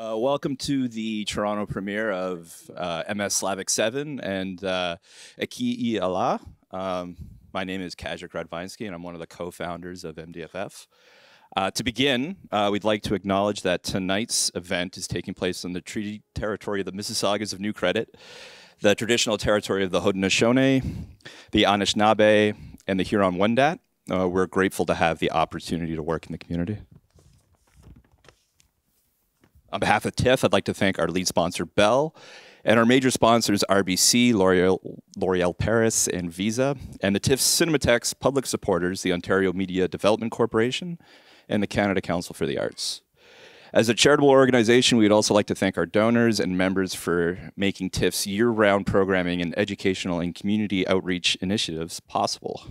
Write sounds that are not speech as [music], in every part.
Uh, welcome to the Toronto premiere of uh, MS Slavic 7 and uh, Aquí y. Um, my name is Kazik Radwanski, and I'm one of the co-founders of MDFF. Uh, to begin, uh, we'd like to acknowledge that tonight's event is taking place on the treaty territory of the Mississaugas of New Credit, the traditional territory of the Haudenosaunee, the Anishinaabe, and the Huron-Wendat. Uh, we're grateful to have the opportunity to work in the community. On behalf of TIFF, I'd like to thank our lead sponsor, Bell, and our major sponsors, RBC, L'Oreal Paris, and Visa, and the TIFF Cinematheque's public supporters, the Ontario Media Development Corporation, and the Canada Council for the Arts. As a charitable organization, we'd also like to thank our donors and members for making TIFF's year-round programming and educational and community outreach initiatives possible.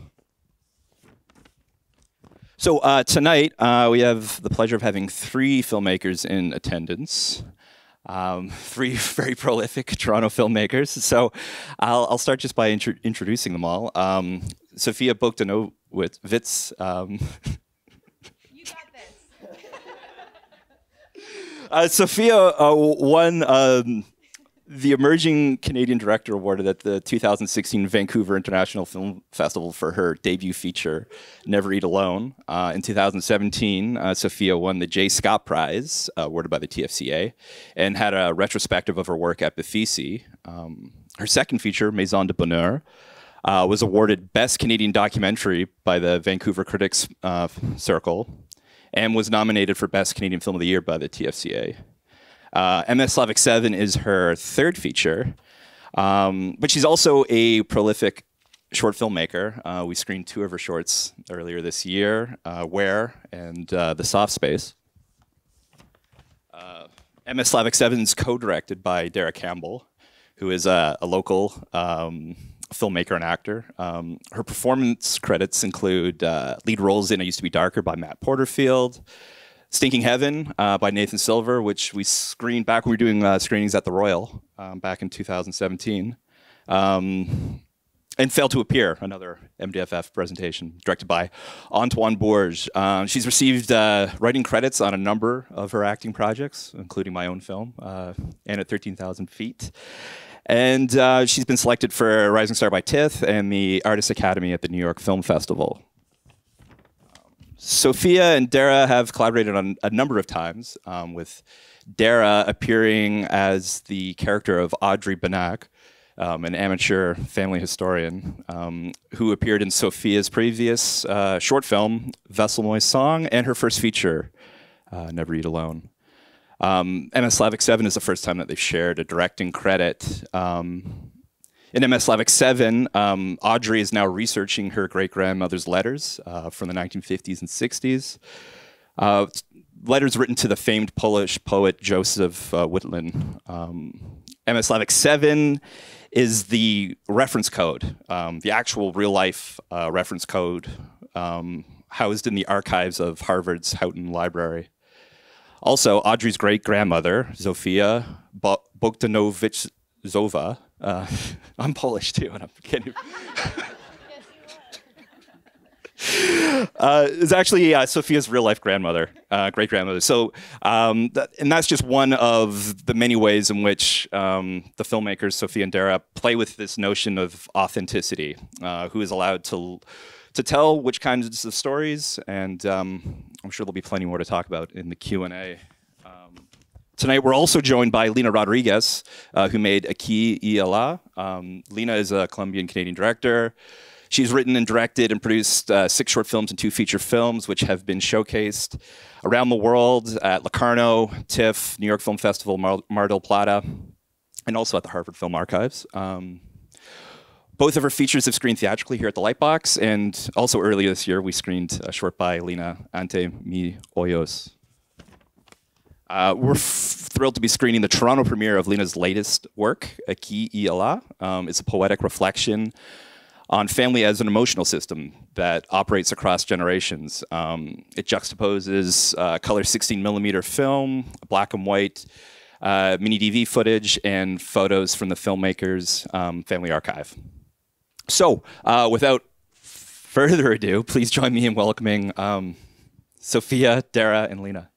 So uh, tonight, uh, we have the pleasure of having three filmmakers in attendance. Um, [laughs] three [laughs] very prolific Toronto filmmakers. So I'll, I'll start just by intro introducing them all. Um, Sofia Bohdanowicz. Um, [laughs] uh, Sofia uh, won um, the Emerging Canadian Director awarded at the 2016 Vancouver International Film Festival for her debut feature, Never Eat Alone. Uh, in 2017, uh, Sofia won the Jay Scott Prize, uh, awarded by the TFCA, and had a retrospective of her work at BAFICI. Um, her second feature, Maison du Bonheur, uh, was awarded Best Canadian Documentary by the Vancouver Critics uh, Circle and was nominated for Best Canadian Film of the Year by the TFCA. Uh, MS Slavic 7 is her third feature, um, but she's also a prolific short filmmaker. Uh, we screened two of her shorts earlier this year, uh, Where and uh, The Soft Space. Uh, MS Slavic 7 is co-directed by Deragh Campbell, who is a, a local um, filmmaker and actor. Um, her performance credits include uh, lead roles in I Used to Be Darker by Matt Porterfield, Stinking Heaven uh, by Nathan Silver, which we screened back when we were doing uh, screenings at the Royal um, back in 2017. Um, and Fail to Appear, another MDFF presentation directed by Antoine Bourges. Uh, she's received uh, writing credits on a number of her acting projects, including my own film, uh, Anne at 13,000 Feet. And uh, she's been selected for Rising Star by TIFF and the Artists Academy at the New York Film Festival. Sofia and Deragh have collaborated on a number of times, um, with Deragh appearing as the character of Audrey Benac, um, an amateur family historian, um, who appeared in Sofia's previous uh, short film, Veslemøy's Song, and her first feature, uh, Never Eat Alone. Um, MS Slavic 7 is the first time that they've shared a directing credit. Um, in MS Slavic 7, um, Audrey is now researching her great grandmother's letters uh, from the 1950s and 60s. Uh, letters written to the famed Polish poet Joseph uh. Um, MS Slavic 7 is the reference code, um, the actual real life uh, reference code um, housed in the archives of Harvard's Houghton Library. Also, Audrey's great grandmother, Zofia Bogdanowicz Zova, uh, [laughs] I'm Polish too, and I'm kidding. [laughs] uh, is actually uh, Sofia's real life grandmother, uh, great grandmother. So, um, and that's just one of the many ways in which um, the filmmakers Sofia and Deragh play with this notion of authenticity. Uh, who is allowed to to tell which kinds of stories, and um, I'm sure there'll be plenty more to talk about in the Q and A. Tonight, we're also joined by Lina Rodriguez, uh, who made Aquí y allá. Um, Lina is a Colombian Canadian director. She's written and directed and produced uh, six short films and two feature films, which have been showcased around the world at Locarno, TIFF, New York Film Festival, Mar, Mar del Plata, and also at the Harvard Film Archives. Um, both of her features have screened theatrically here at the Lightbox, and also earlier this year, we screened a short by Lina, Ante mis ojos. Uh, we're thrilled to be screening the Toronto premiere of Lina's latest work, Aquí y allá. Um, it's a poetic reflection on family as an emotional system that operates across generations. Um, it juxtaposes uh, color 16 millimeter film, black and white, uh, mini DV footage, and photos from the filmmaker's um, family archive. So, uh, without further ado, please join me in welcoming um, Sofia, Deragh, and Lina.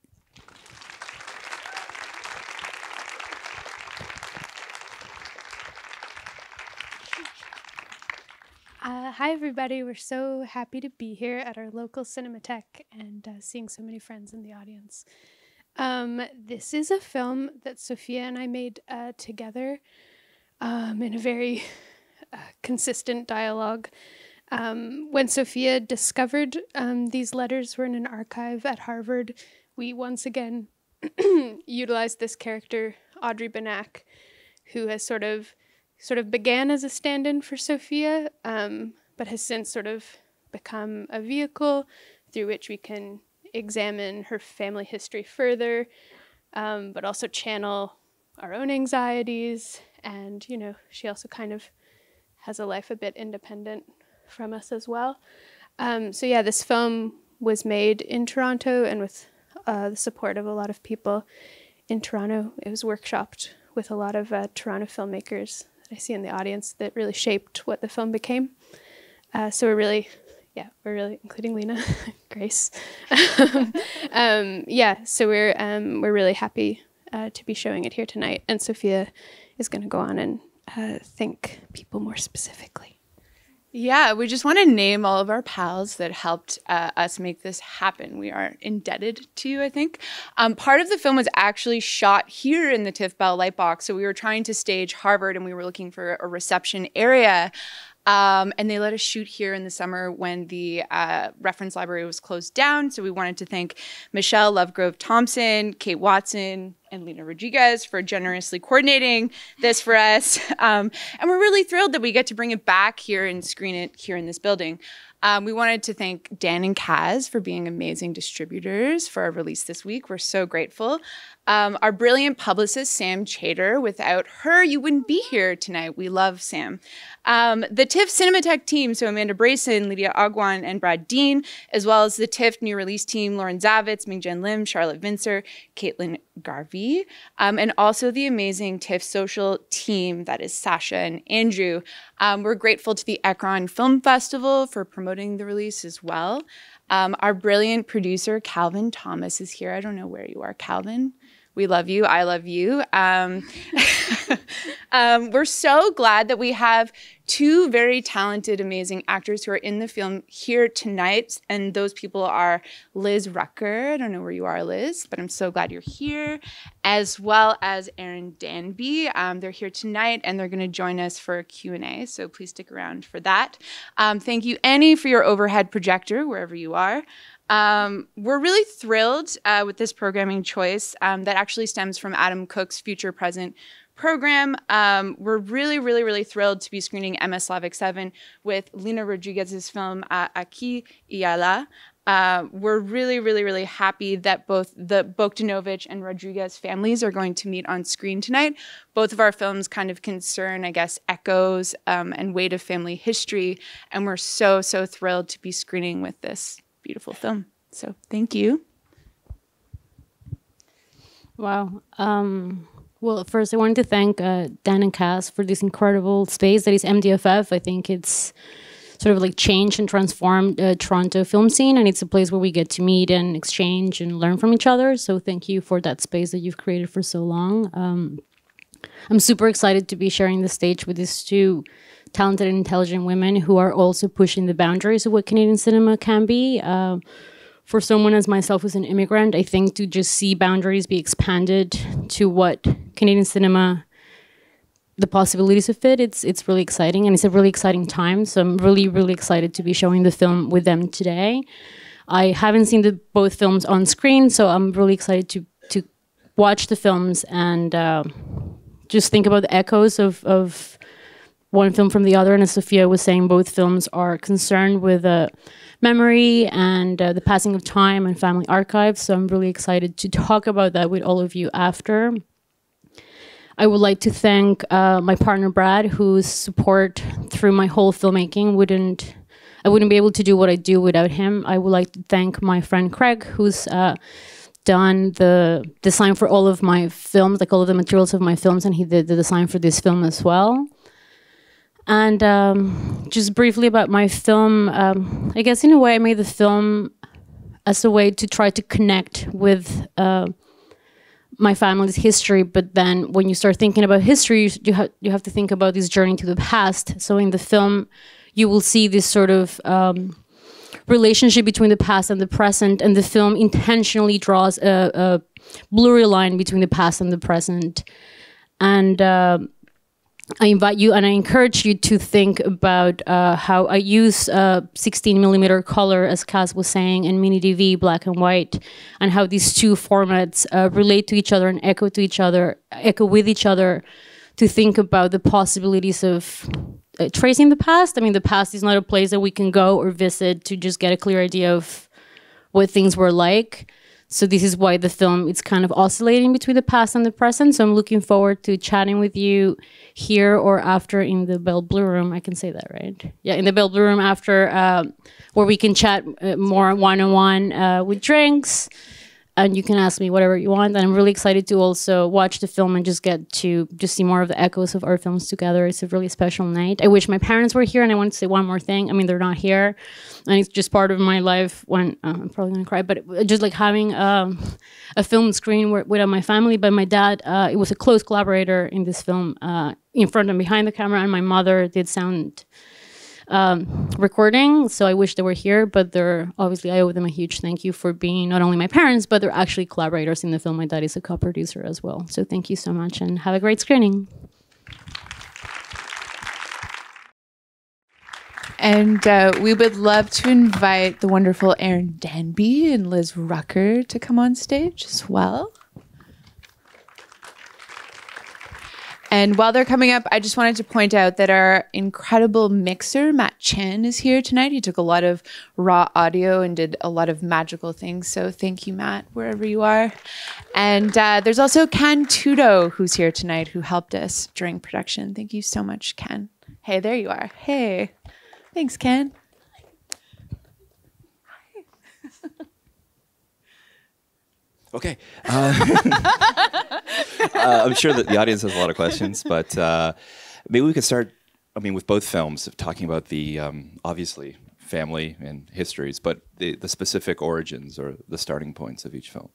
Everybody. We're so happy to be here at our local Cinematheque and uh, seeing so many friends in the audience. Um, this is a film that Sofia and I made uh, together um, in a very uh, consistent dialogue. Um, when Sofia discovered um, these letters were in an archive at Harvard, we once again [clears throat] utilized this character, Audrey Benac, who has sort of sort of began as a stand-in for Sofia, um, but has since sort of become a vehicle through which we can examine her family history further, um, but also channel our own anxieties. And, you know, she also kind of has a life a bit independent from us as well. Um, so, yeah, this film was made in Toronto and with uh, the support of a lot of people in Toronto. It was workshopped with a lot of uh, Toronto filmmakers that I see in the audience that really shaped what the film became. Uh, so we're really, yeah, we're really including Lina, [laughs] Grace. [laughs] um, yeah, so we're um, we're really happy uh, to be showing it here tonight, and Sofia is going to go on and uh, thank people more specifically. Yeah, we just want to name all of our pals that helped uh, us make this happen. We are indebted to you, I think. Um, part of the film was actually shot here in the TIFF Bell Lightbox. So we were trying to stage Harvard and we were looking for a reception area. Um, and they let us shoot here in the summer when the uh, reference library was closed down. So we wanted to thank Michelle Lovegrove Thompson, Kate Watson, and Lina Rodriguez for generously coordinating this for us. [laughs] Um, and we're really thrilled that we get to bring it back here and screen it here in this building. Um, we wanted to thank Dan and Kaz for being amazing distributors for our release this week. We're so grateful. Um, our brilliant publicist, Sam Chater. Without her, you wouldn't be here tonight. We love Sam. Um, the TIFF Cinematheque team, so Amanda Brayson, Lydia Ogwang, and Brad Deane, as well as the TIFF new release team, Lauren Zavitz, Mingjen Lim, Charlotte Vincer, Caitlin Garvey, um, and also the amazing TIFF social team that is Sasha and Andrew. Um, we're grateful to the Ekran Film Festival for promoting the release as well. Um, our brilliant producer, Calvin Thomas, is here. I don't know where you are, Calvin. We love you. I love you. Um, [laughs] um, we're so glad that we have two very talented, amazing actors who are in the film here tonight. And those people are Liz Rucker. I don't know where you are, Liz, but I'm so glad you're here, as well as Aaron Danby. Um, they're here tonight and they're going to join us for a Q&A. So please stick around for that. Um, thank you, Annie, for your overhead projector, wherever you are. Um, we're really thrilled uh, with this programming choice um, that actually stems from Adam Cook's Future Present program. Um, we're really, really, really thrilled to be screening MS Slavic 7 with Lina Rodriguez's film uh, y Allá. Uh, we're really, really, really happy that both the Bohdanowicz and Rodriguez families are going to meet on screen tonight. Both of our films kind of concern, I guess, echoes um, and weight of family history. And we're so, so thrilled to be screening with this beautiful film. So thank you. Wow. Um, well, first, I wanted to thank uh, Dan and Kaz for this incredible space that is MDFF. I think it's sort of like changed and transformed uh, Toronto film scene, and it's a place where we get to meet and exchange and learn from each other. So, thank you for that space that you've created for so long. Um, I'm super excited to be sharing the stage with these two talented and intelligent women who are also pushing the boundaries of what Canadian cinema can be. Uh, for someone as myself who's an immigrant, I think to just see boundaries be expanded to what Canadian cinema, the possibilities of it, it's it's really exciting and it's a really exciting time. So I'm really really excited to be showing the film with them today. I haven't seen the both films on screen, so I'm really excited to to watch the films and uh, just think about the echoes of of one film from the other. And as Sofia was saying, both films are concerned with uh, memory and uh, the passing of time and family archives. So I'm really excited to talk about that with all of you after. I would like to thank uh, my partner Brad, whose support through my whole filmmaking wouldn't I wouldn't be able to do what I do without him. I would like to thank my friend Craig, who's uh, done the design for all of my films, like all of the materials of my films, and he did the design for this film as well. And um, just briefly about my film, um, I guess in a way I made the film as a way to try to connect with uh, my family's history. But then when you start thinking about history, you, you, ha you have to think about this journey to the past. So in the film, you will see this sort of um, relationship between the past and the present, and the film intentionally draws a, a blurry line between the past and the present. And uh, I invite you and I encourage you to think about uh, how I use uh, 16 millimeter color, as Kaz was saying, and mini DV, black and white, and how these two formats uh, relate to each other and echo to each other, echo with each other, to think about the possibilities of uh, tracing the past. I mean, the past is not a place that we can go or visit to just get a clear idea of what things were like. So this is why the film it's kind of oscillating between the past and the present. So I'm looking forward to chatting with you here or after in the Bell Blue Room. I can say that, right? Yeah, in the Bell Blue Room after, uh, where we can chat uh, more one on one with drinks and you can ask me whatever you want. And I'm really excited to also watch the film and just get to just see more of the echoes of our films together. It's a really special night. I wish my parents were here, and I want to say one more thing. I mean, they're not here, and it's just part of my life. When uh, I'm probably gonna cry, but just like having um, a film screen with, with my family. But my dad, uh, it was a close collaborator in this film, uh, in front and behind the camera, and my mother did sound um, recording. So I wish they were here, but they're obviously I owe them a huge thank you for being not only my parents, but they're actually collaborators in the film. My dad is a co-producer as well. So thank you so much, and have a great screening. And uh, we would love to invite the wonderful Aaron Danby and Liz Rucker to come on stage as well. And while they're coming up, I just wanted to point out that our incredible mixer, Matt Chen, is here tonight. He took a lot of raw audio and did a lot of magical things. So thank you, Matt, wherever you are. And uh, there's also Ken Tudo, who's here tonight, who helped us during production. Thank you so much, Ken. Hey, there you are. Hey. Thanks, Ken. Okay. Uh, [laughs] uh, I'm sure that the audience has a lot of questions, but uh, maybe we could start. I mean, with both films, talking about the um, obviously family and histories, but the, the specific origins or the starting points of each film.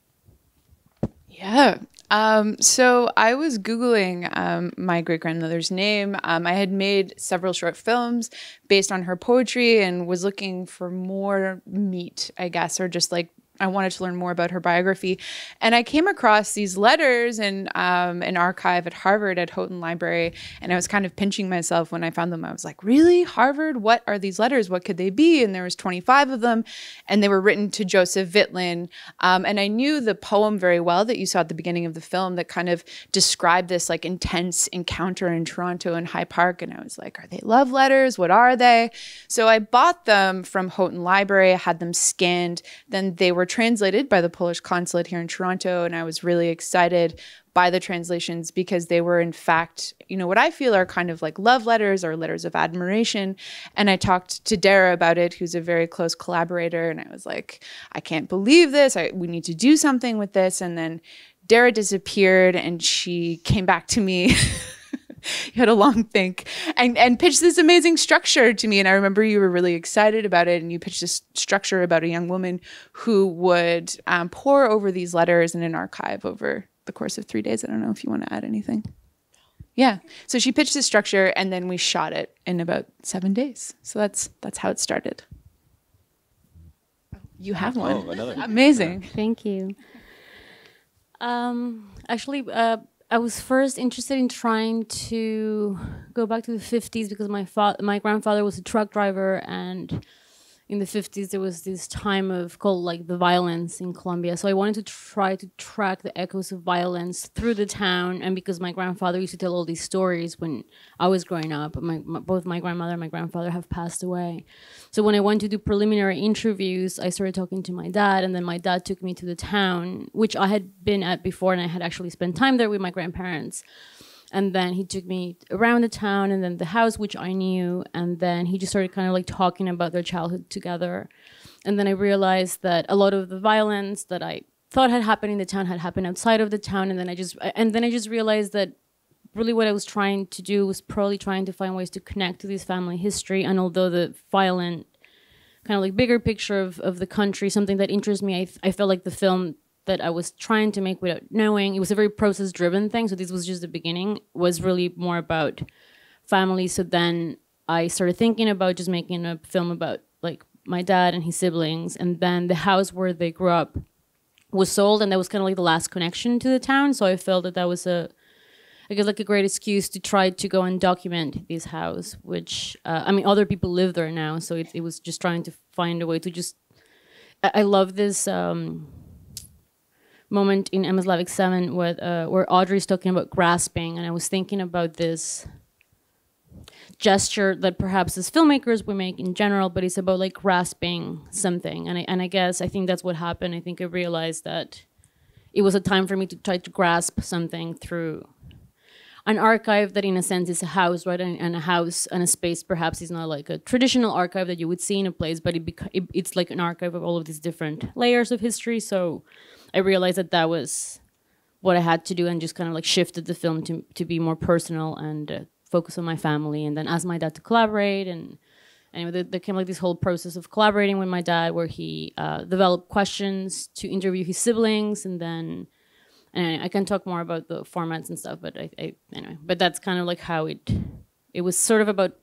Yeah. Um, so I was Googling um, my great grandmother's name. Um, I had made several short films based on her poetry and was looking for more meat, I guess, or just like I wanted to learn more about her biography. And I came across these letters in um, an archive at Harvard at Houghton Library. And I was kind of pinching myself when I found them. I was like, really? Harvard? What are these letters? What could they be? And there was 25 of them. And they were written to Joseph Wittlin. Um, and I knew the poem very well that you saw at the beginning of the film that kind of described this like intense encounter in Toronto and High Park. And I was like, are they love letters? What are they? So I bought them from Houghton Library. I had them scanned. Then they were translated by the Polish consulate here in Toronto, and I was really excited by the translations because they were, in fact, you know, what I feel are kind of like love letters or letters of admiration. And I talked to Deragh about it, who's a very close collaborator, and I was like, I can't believe this. I, we need to do something with this. And then Deragh disappeared, and she came back to me. [laughs] [laughs] you had a long think. And and pitched this amazing structure to me. And i remember you were really excited about it. And you pitched this structure about a young woman who would um, pour over these letters in an archive over the course of three days. I don't know if you want to add anything. Yeah. So she pitched this structure and then we shot it in about seven days. So that's that's how it started. You have one. Oh, another. amazing. Thank you. Um, actually, uh, I was first interested in trying to go back to the 50s because my fa- my grandfather was a truck driver and in the 50s there was this time of called like the violence in Colombia. So I wanted to try to track the echoes of violence through the town and because my grandfather used to tell all these stories when I was growing up, my, my both my grandmother and my grandfather have passed away. So when I went to do preliminary interviews, I started talking to my dad, and then my dad took me to the town, which I had been at before, and I had actually spent time there with my grandparents. And then he took me around the town, and then the house, which I knew, and then he just started kind of like talking about their childhood together. And then I realized that a lot of the violence that I thought had happened in the town had happened outside of the town, and then I just and then I just realized that really what I was trying to do was probably trying to find ways to connect to this family history. And although the violent, kind of like bigger picture of, of the country, something that interests me, I, I felt like the film that I was trying to make without knowing, it was a very process driven thing. So this was just the beginning, was really more about family. So then I started thinking about just making a film about like my dad and his siblings, and then the house where they grew up was sold, and that was kind of like the last connection to the town. So I felt that that was a I guess like a great excuse to try to go and document this house, which uh, I mean, other people live there now, so it, it was just trying to find a way to just. I, I love this um, moment in MS Slavic Seven where uh, where Audrey's talking about grasping, and I was thinking about this gesture that perhaps as filmmakers we make in general, but it's about like grasping something, and I and I guess I think that's what happened. I think I realized that it was a time for me to try to grasp something through an archive that in a sense is a house right? And, and, a house and a space perhaps is not like a traditional archive that you would see in a place but it, it, it's like an archive of all of these different layers of history. So i realized that that was what i had to do and just kind of like shifted the film to, to be more personal and uh, focus on my family and then ask my dad to collaborate and anyway there, there came like this whole process of collaborating with my dad where he uh, developed questions to interview his siblings and then and I can talk more about the formats and stuff, but I, I anyway, but that's kind of like how it it was sort of about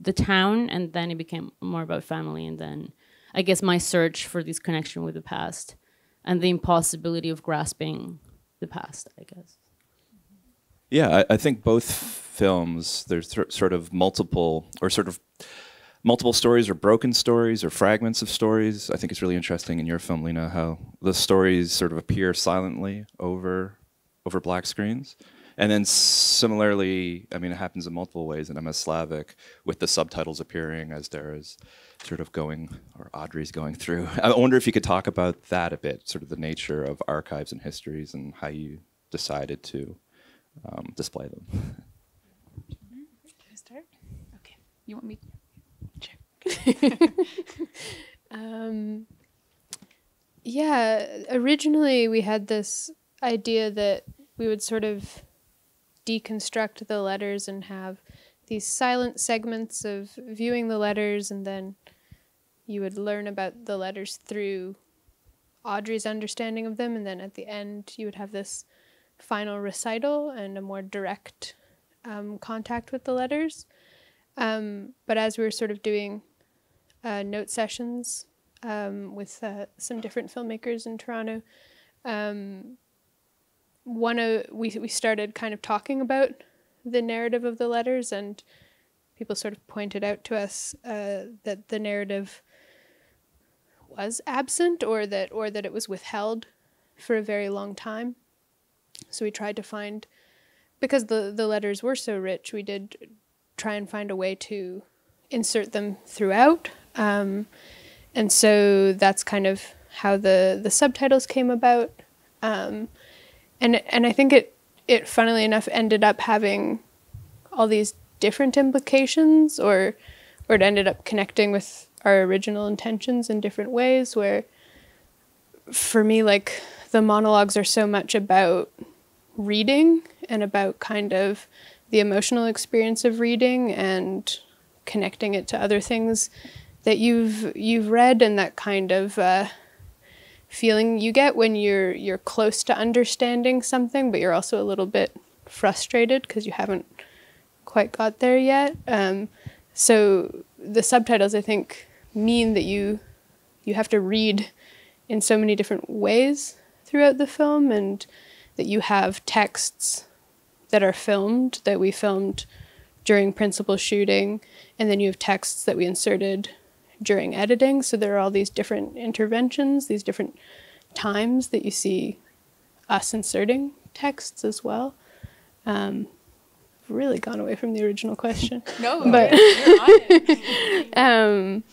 the town, and then it became more about family, and then I guess my search for this connection with the past and the impossibility of grasping the past. I guess. Yeah, I, I think both films there's th- sort of multiple or sort of multiple stories or broken stories or fragments of stories. I think it's really interesting in your film, Lina, how the stories sort of appear silently over over black screens. And then similarly, I mean, it happens in multiple ways in MS Slavic with the subtitles appearing as there is sort of going, or Audrey's going through. [laughs] I wonder if you could talk about that a bit, sort of the nature of archives and histories and how you decided to um, display them. Can I start? Okay. You want me? [laughs] um, yeah, originally we had this idea that we would sort of deconstruct the letters and have these silent segments of viewing the letters, and then you would learn about the letters through Audrey's understanding of them, and then at the end you would have this final recital and a more direct um, contact with the letters. Um, but as we were sort of doing uh, note sessions um, with uh, some different filmmakers in Toronto. One of we we started kind of talking about the narrative of the letters, and people sort of pointed out to us uh, that the narrative was absent, or that or that it was withheld for a very long time. So we tried to find, because the the letters were so rich, we did try and find a way to insert them throughout um, and so that's kind of how the, the subtitles came about. Um, and, and I think it, it funnily enough ended up having all these different implications or, or it ended up connecting with our original intentions in different ways where for me like the monologues are so much about reading and about kind of the emotional experience of reading and connecting it to other things that you've you've read and that kind of uh, feeling you get when you're you're close to understanding something, but you're also a little bit frustrated because you haven't quite got there yet. Um, so the subtitles, I think, mean that you you have to read in so many different ways throughout the film, and that you have texts that are filmed that we filmed during principal shooting, and then you have texts that we inserted during editing. So there are all these different interventions, these different times that you see us inserting texts as well. Um, I've really gone away from the original question. [laughs] No, but [laughs] um,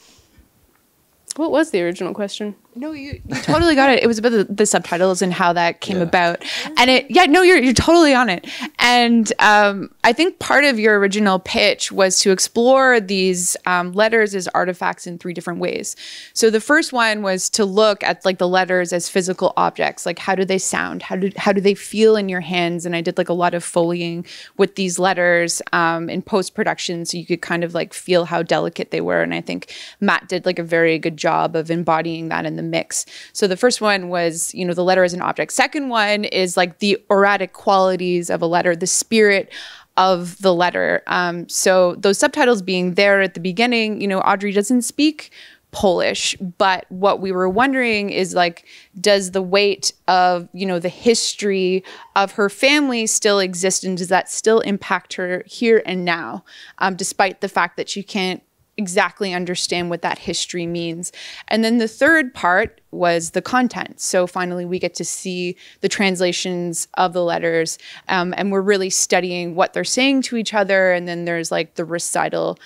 what was the original question? No, you, you totally got it. It was about the, the subtitles and how that came Yeah. about. And it, yeah, no, you're, you're totally on it. And um, I think part of your original pitch was to explore these um, letters as artifacts in three different ways. So the first one was to look at like the letters as physical objects, like how do they sound? How do, how do they feel in your hands? And I did like a lot of foleying with these letters um, in post production so you could kind of like feel how delicate they were. And I think Matt did like a very good job of embodying that in the the mix. So the first one was, you know, the letter as an object. Second one is like the erratic qualities of a letter, the spirit of the letter. Um, so those subtitles being there at the beginning, you know, Audrey doesn't speak Polish, but what we were wondering is like, does the weight of, you know, the history of her family still exist and does that still impact her here and now, um, despite the fact that she can't exactly understand what that history means. And then the third part was the content. So finally, we get to see the translations of the letters, um, and we're really studying what they're saying to each other. And then there's like the recital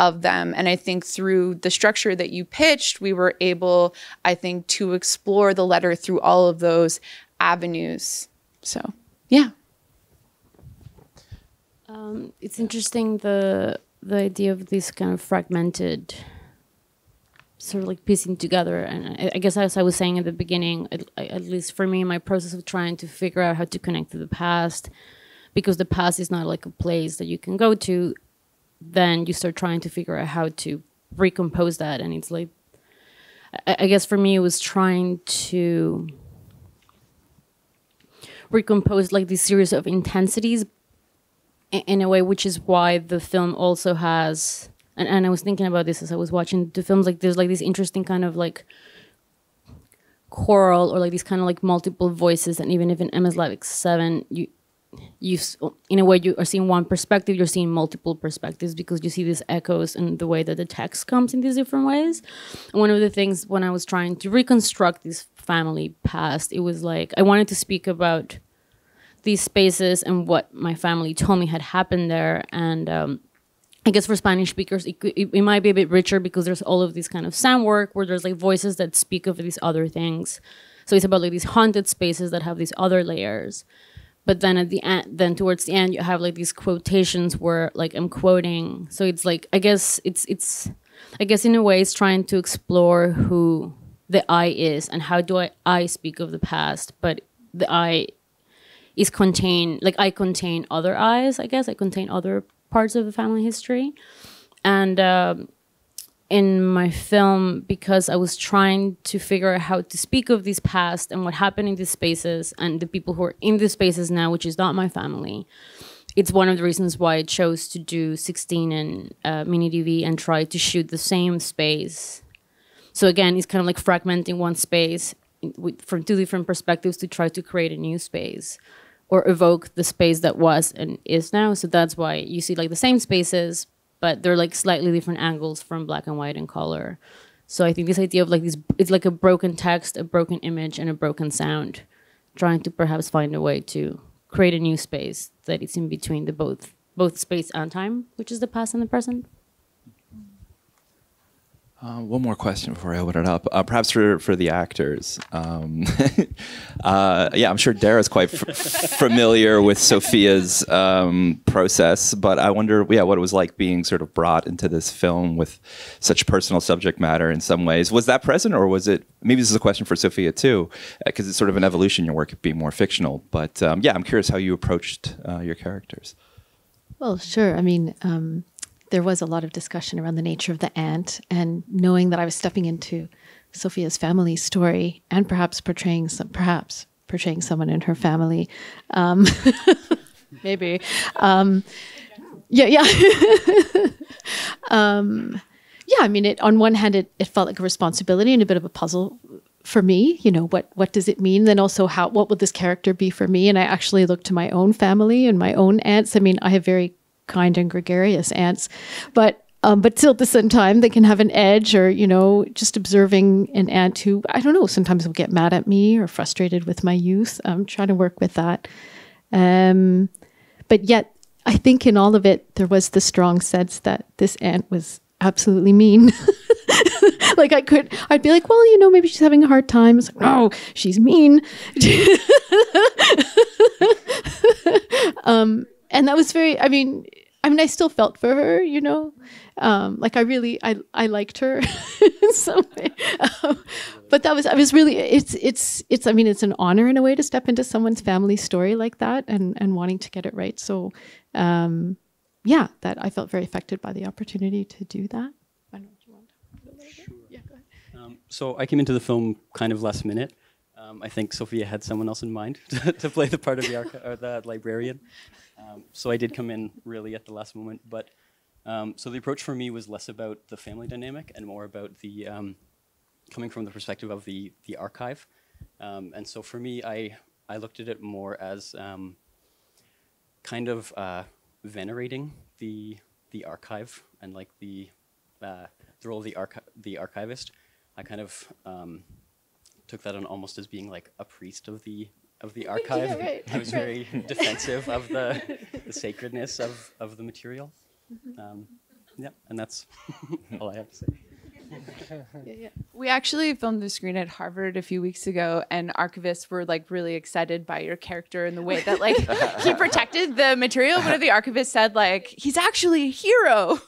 of them. And I think through the structure that you pitched, we were able, I think, to explore the letter through all of those avenues. So, yeah. Um, it's interesting the the idea of this kind of fragmented sort of like piecing together. And I, guess as i was saying at the beginning at, at, least for me my process of trying to figure out how to connect to the past because the past is not like a place that you can go to then you start trying to figure out how to recompose that. And it's like I, I guess for me it was trying to recompose like this series of intensities in a way which is why the film also has and, and i was thinking about this as i was watching the films like there's like this interesting kind of like choral or like these kind of like multiple voices and even if in ms Like 7 you you in a way you are seeing one perspective you're seeing multiple perspectives because you see these echoes and the way that the text comes in these different ways. And one of the things when i was trying to reconstruct this family past it was like i wanted to speak about these spaces and what my family told me had happened there. And um, I guess for Spanish speakers, it, it, it, might be a bit richer because there's all of this kind of sound work where there's like voices that speak of these other things. So it's about like these haunted spaces that have these other layers. But then at the end then towards the end you have like these quotations where like i'm quoting. So it's like i guess it's it's i guess in a way it's trying to explore who the i is and how do i i speak of the past but the i is contain like i contain other eyes i guess i contain other parts of the family history and um, in my film because I was trying to figure out how to speak of this past and what happened in these spaces and the people who are in these spaces now, which is not my family. It's one of the reasons why I chose to do 16 and uh, mini DV and try to shoot the same space. So again, it's kind of like fragmenting one space from two different perspectives to try to create a new space or evoke the space that was and is now. So that's why you see like the same spaces, but they're like slightly different angles from black and white and color. So I think this idea of like this, it's like a broken text, a broken image, and a broken sound, trying to perhaps find a way to create a new space that is in between the both both space and time, which is the past and the present. Uh, one more question before I open it up. Uh, perhaps for, for the actors. Um, [laughs] uh, yeah, I'm sure Deragh's quite [laughs] familiar with Sofia's um, process, but I wonder, yeah, what it was like being sort of brought into this film with such personal subject matter in some ways. Was that present, or was it? Maybe this is a question for Sofia too, because uh, it's sort of an evolution your work being more fictional. But um, yeah, I'm curious how you approached uh, your characters. Well, sure. I mean um, there was a lot of discussion around the nature of the aunt and knowing that I was stepping into Sofia's family story and perhaps portraying some, perhaps portraying someone in her family. Um, [laughs] maybe. Um, yeah, yeah. [laughs] um, yeah, I mean, it, on one hand, it, it felt like a responsibility and a bit of a puzzle for me you know what what does it mean then also how what would this character be for me and i actually looked to my own family and my own aunts i mean i have very kind and gregarious aunts, but um, but still at the same time they can have an edge or you know just observing an aunt who i don't know sometimes will get mad at me or frustrated with my youth. I'm trying to work with that. Um, but yet i think in all of it there was the strong sense that this aunt was absolutely mean. [laughs] Like i could i'd be like well you know maybe she's having a hard time. It's like no she's mean. [laughs] Um, and that was very i mean i mean i still felt for her you know? Um, like i really i i liked her [laughs] in some way. Um, but that was i was really it's it's it's i mean it's an honor in a way to step into someone's family story like that and and wanting to get it right. So um, yeah that i felt very affected by the opportunity to do that. Um, so I came into the film kind of last minute. Um, I think Sofia had someone else in mind [laughs] to, to play the part of the, the librarian. Um, so I did come in really at the last moment. But um, so the approach for me was less about the family dynamic and more about the um, coming from the perspective of the the archive. Um, and so for me, I I looked at it more as um, kind of uh, venerating the the archive and like the uh, the role of the archi- the archivist. I kind of um, took that on almost as being like a priest of the of the archive. right, [laughs] I was right. very defensive of the, the [laughs] sacredness of, of the material. Um, yeah, and that's [laughs] all I have to say. yeah, yeah. We actually filmed the screen at Harvard a few weeks ago, and archivists were like really excited by your character and the way that like he protected the material. One of the archivists said like he's actually a hero.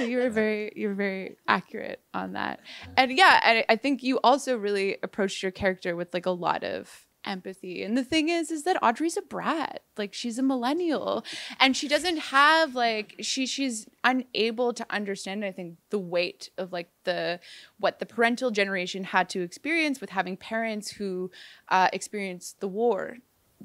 So you were very you're very accurate on that, and yeah, and I think you also really approached your character with like a lot of empathy. And the thing is is that audrey's a brat. Like she's a millennial. And she doesn't have like she she's unable to understand i think the weight of like the what the parental generation had to experience with having parents who uh, experienced the war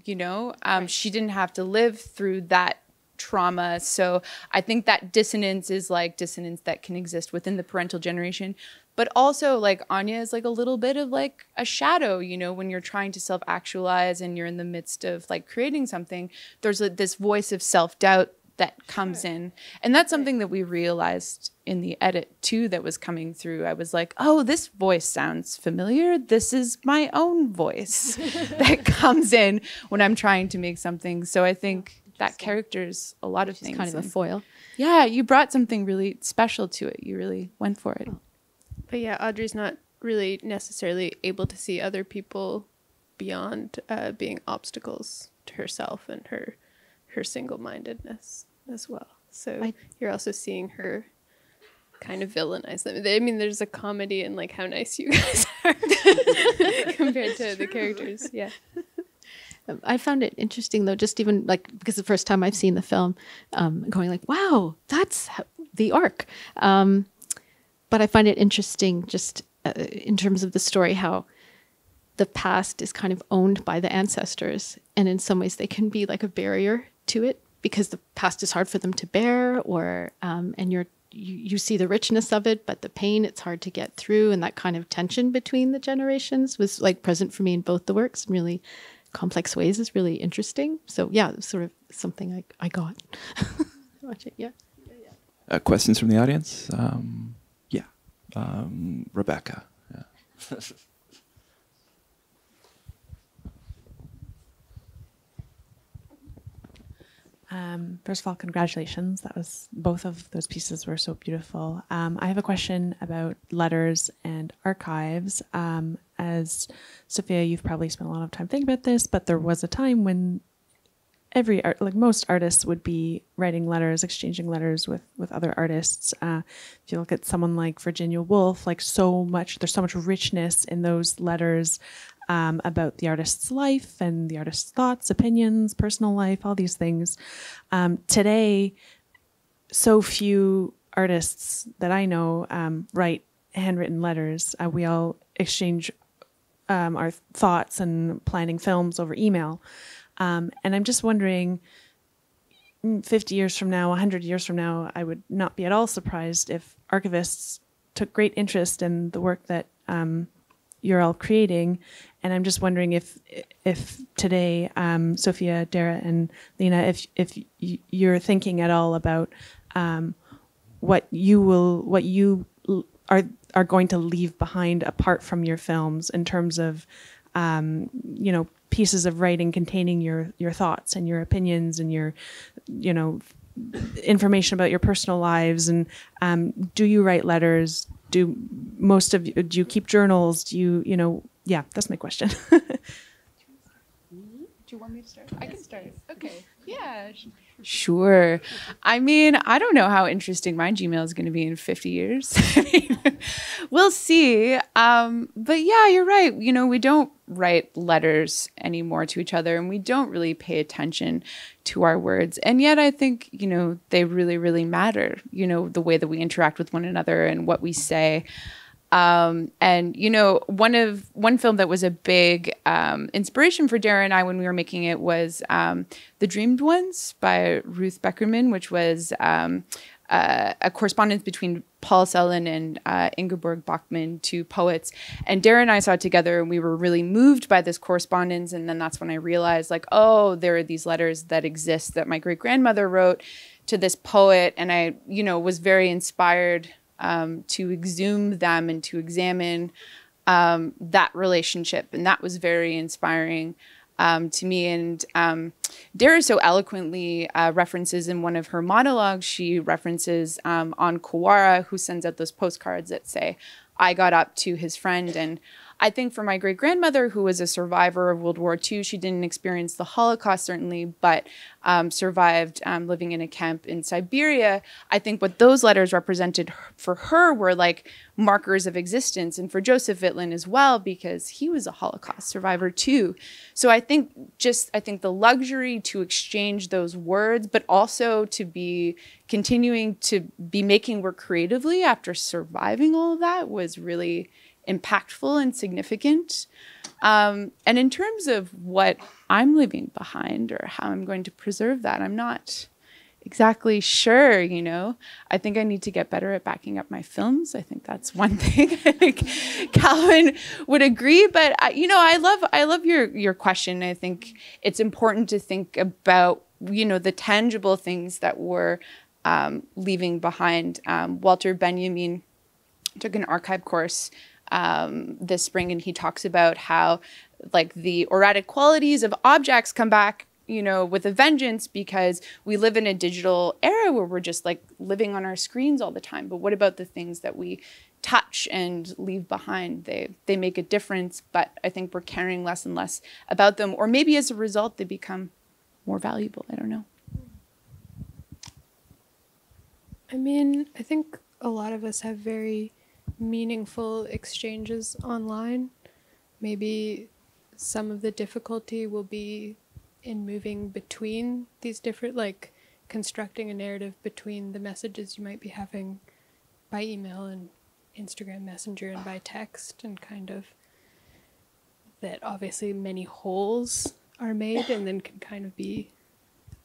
you know? Um, she didn't have to live through that trauma. So i think that dissonance is like dissonance that can exist within the parental generation. But also like anya is like a little bit of like a shadow you know when you're trying to self-actualize and you're in the midst of like creating something there's a, this voice of self-doubt that comes in. And that's something that we realized in the edit too that was coming through. I was like oh this voice sounds familiar. This is my own voice [laughs] that comes in when i'm trying to make something. So i think that character's a lot of She's things kind of a foil. yeah you brought something really special to it you really went for it But yeah, Audrey's not really necessarily able to see other people beyond uh, being obstacles to herself and her her single mindedness as well. So I- you're also seeing her kind of villainize them. I mean, there's a comedy in like how nice you [laughs] guys are [laughs] compared to the characters. Yeah. I found it interesting though, just even like because the first time I've seen the film, um, going like, wow, that's the arc. Um, but I find it interesting just uh, in terms of the story how the past is kind of owned by the ancestors, and in some ways they can be like a barrier to it because the past is hard for them to bear, or um, and you're you, you see the richness of it, but the pain it's hard to get through, and that kind of tension between the generations was like present for me in both the works in really complex ways is really interesting. So yeah, sort of something I I got. [laughs] Watch it, yeah. Uh, questions from the audience? Um, yeah. Um, Rebecca. Yeah. [laughs] Um, first of all, congratulations. That was both of those pieces were so beautiful. Um, I have a question about letters and archives. Um, as Sofia, you've probably spent a lot of time thinking about this, but there was a time when every art, like most artists, would be writing letters, exchanging letters with with other artists. Uh, if you look at someone like Virginia Woolf, like so much, there's so much richness in those letters um, about the artist's life and the artist's thoughts, opinions, personal life, all these things. Um, today, so few artists that I know um, write handwritten letters. Uh, we all exchange um, our thoughts and planning films over email. Um, and I'm just wondering, mm, 50 years from now, 100 years from now, I would not be at all surprised if archivists took great interest in the work that um, you're all creating. And I'm just wondering if, if today, um, Sofia, Deragh, and Lina, if if you're thinking at all about um, what you will, what you are are going to leave behind apart from your films in terms of, um, you know, pieces of writing containing your your thoughts and your opinions and your, you know, information about your personal lives and um, do you write letters do most of you do you keep journals do you you know yeah that's my question [laughs] Do you want me to start? I can start. Okay. Yeah. Sure. I mean, I don't know how interesting my Gmail is going to be in 50 years. [laughs] We'll see. Um, but yeah, you're right. You know, we don't write letters anymore to each other and we don't really pay attention to our words. And yet, I think, you know, they really, really matter, you know, the way that we interact with one another and what we say. Um, and you know, one of one film that was a big um, inspiration for Deragh and I when we were making it was um, "The Dreamed Ones" by Ruth Beckermann, which was uh, a correspondence between Paul Celan and uh, Ingeborg Bachmann, two poets. And Deragh and I saw it together, and we were really moved by this correspondence. And then that's when I realized, like, oh, there are these letters that exist that my great grandmother wrote to this poet, and I, you know, was very inspired um, to exhume them and to examine um, that relationship. And that was very inspiring um, to me. And um, Deragh so eloquently uh, references in one of her monologues, she references um, On Kawara, who sends out those postcards that say, I got up to his friend. And I think for my great grandmother, who was a survivor of World War II, she didn't experience the Holocaust, certainly, but um, survived um, living in a camp in Siberia. I think what those letters represented for her were like markers of existence, and for Joseph Wittlin as well, because he was a Holocaust survivor too. So I think just, I think the luxury to exchange those words, but also to be continuing to be making work creatively after surviving all of that was really impactful and significant. Um, and in terms of what I'm leaving behind or how I'm going to preserve that, I'm not exactly sure, you know. I think I need to get better at backing up my films. I think that's one [laughs] thing. I think Calvin would agree, but I, you know, I love I love your your question. I think it's important to think about, you know, the tangible things that we're um, leaving behind. Um, Walter Benjamin took an archive course um, this spring, and he talks about how like the auratic qualities of objects come back you know with a vengeance because we live in a digital era where we're just like living on our screens all the time. But what about the things that we touch and leave behind? They they make a difference but i think we're caring less and less about them. Or maybe as a result they become more valuable. I don't know. I mean, I think a lot of us have very meaningful exchanges online. Maybe some of the difficulty will be in moving between these different, like constructing a narrative between the messages you might be having by email and Instagram Messenger and by text, and kind of that obviously many holes are made and then can kind of be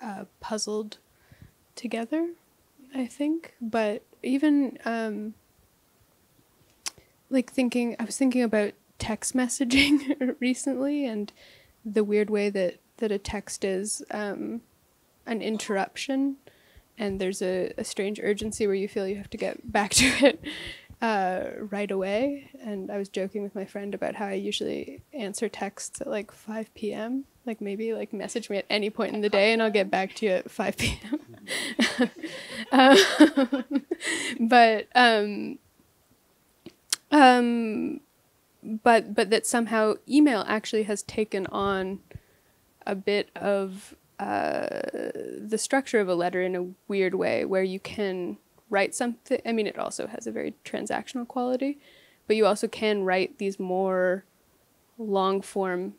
uh, puzzled together, I think. But even um, like thinking I was thinking about text [laughs] messaging recently and the weird way that that a text is um, an interruption and there's a, a strange urgency where you feel you have to get back [laughs] to it uh, right away. And i was joking with my friend about how i usually answer texts at like 5 p.m like maybe like message me at any point in the day and i'll get back to you at 5 p.m [laughs] um, but um, um, but but that somehow email actually has taken on a bit of uh, the structure of a letter in a weird way, where you can write something. I mean, it also has a very transactional quality, but you also can write these more long form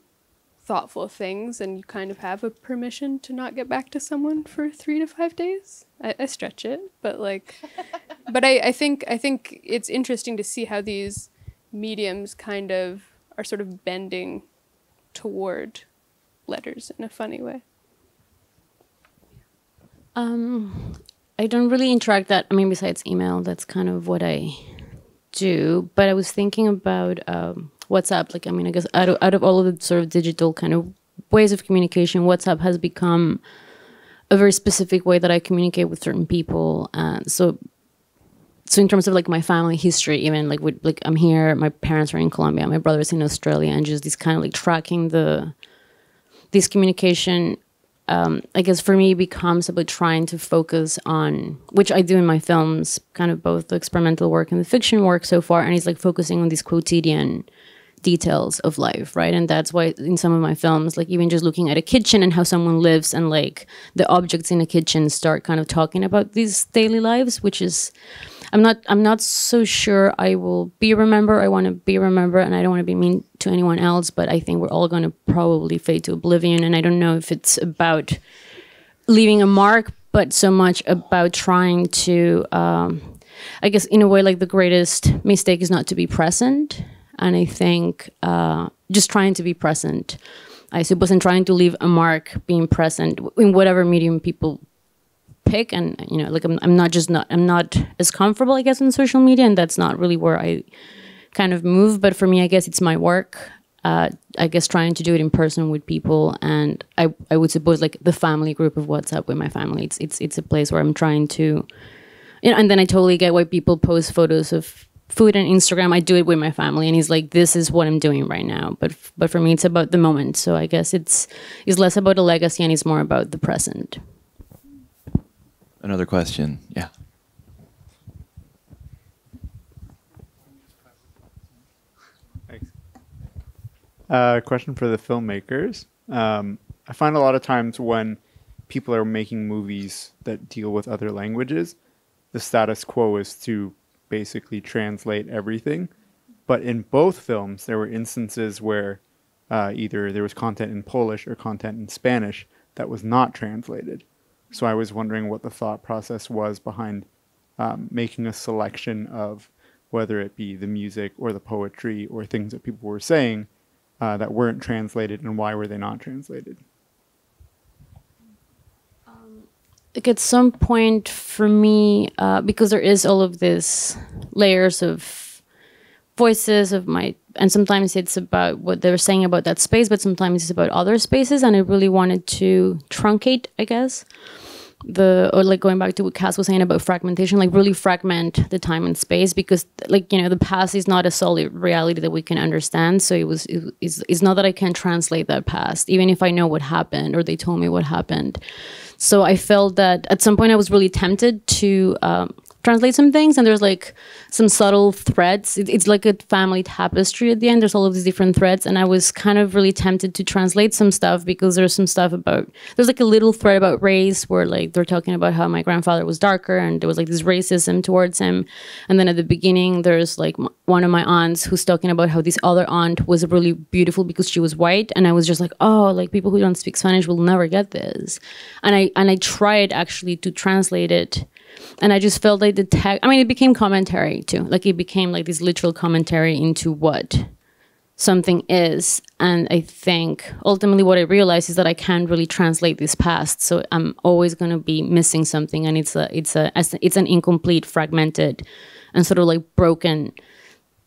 thoughtful things and you kind of have a permission to not get back to someone for three to five days i, I stretch it but like [laughs] but I, I think i think it's interesting to see how these mediums kind of are sort of bending toward letters in a funny way Um, I don't really interact that. I mean, besides email, that's kind of what I do. But I was thinking about um, WhatsApp. Like, I mean, I guess out of, out of all of the sort of digital kind of ways of communication, WhatsApp has become a very specific way that I communicate with certain people. And so, so in terms of like my family history, even like with like I'm here, my parents are in Colombia, my brother's in Australia, and just this kind of like tracking the this communication um, I guess for me becomes about trying to focus on which I do in my films, kind of both the experimental work and the fiction work so far, and it's like focusing on these quotidian details of life, right? And that's why in some of my films, like even just looking at a kitchen and how someone lives and like the objects in a kitchen start kind of talking about these daily lives, which is I'm not I'm not so sure I will be remembered. I want to be remembered and I don't want to be mean to anyone else, but I think we're all going to probably fade to oblivion and I don't know if it's about leaving a mark, but so much about trying to um, I guess in a way like the greatest mistake is not to be present and I think uh, just trying to be present. I suppose and trying to leave a mark, being present in whatever medium people pick, and you know, like I'm, I'm not just not I'm not as comfortable, I guess, on social media, and that's not really where I kind of move. But for me, I guess it's my work. Uh, I guess trying to do it in person with people, and I, I would suppose like the family group of WhatsApp with my family. It's it's it's a place where I'm trying to, you know, and then I totally get why people post photos of food and Instagram. I do it with my family, and he's like, "This is what I'm doing right now." But but for me, it's about the moment. So I guess it's it's less about a legacy and it's more about the present. Another question. Yeah. Thanks. Uh, question for the filmmakers. Um, I find a lot of times when people are making movies that deal with other languages, the status quo is to basically translate everything. But in both films, there were instances where uh, either there was content in Polish or content in Spanish that was not translated. So I was wondering what the thought process was behind um, making a selection of whether it be the music or the poetry or things that people were saying uh, that weren't translated and why were they not translated? Like at some point for me uh, because there is all of this layers of voices of my and sometimes it's about what they're saying about that space but sometimes it's about other spaces and i really wanted to truncate i guess the or like going back to what Kaz was saying about fragmentation, like really fragment the time and space because like you know the past is not a solid reality that we can understand. So it was it, it's, it's not that I can translate that past, even if I know what happened or they told me what happened. So I felt that at some point I was really tempted to um, translate some things and there's like some subtle threads. It, it's like a family tapestry at the end. There's all of these different threads and i was kind of really tempted to translate some stuff because there's some stuff about there's like a little thread about race where like they're talking about how my grandfather was darker and there was like this racism towards him. And then at the beginning there's like one of my aunts who's talking about how this other aunt was really beautiful because she was white. And i was just like oh like people who don't speak spanish will never get this. And i and i tried actually to translate it and I just felt like the tag. I mean, it became commentary too. Like it became like this literal commentary into what something is. And I think ultimately what I realized is that I can't really translate this past. So I'm always going to be missing something, and it's a it's a it's an incomplete, fragmented, and sort of like broken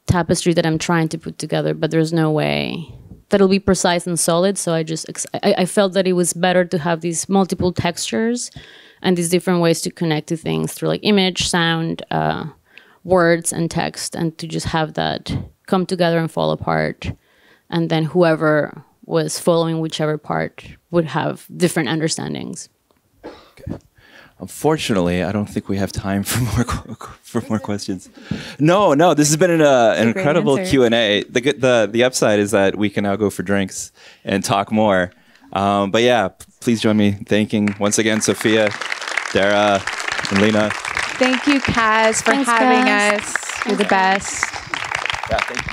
tapestry that I'm trying to put together. But there's no way that'll be precise and solid. So I just I, I felt that it was better to have these multiple textures and these different ways to connect to things through like image, sound, uh, words, and text, and to just have that come together and fall apart. And then whoever was following whichever part would have different understandings. Okay. Unfortunately, I don't think we have time for more for more questions. No, no, this has been an, uh, an incredible Q and A. The the the upside is that we can now go for drinks and talk more. Um, but yeah, please join me thanking once again Sofia, Deragh, and Lina. Thank you, Kaz, for Thanks, having Kaz. us. You're the best. Yeah, thank you.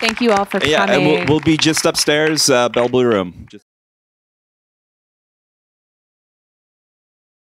Thank you all for Yeah, coming. Yeah, and we'll, we'll be just upstairs, uh, Bell Blue Room. Just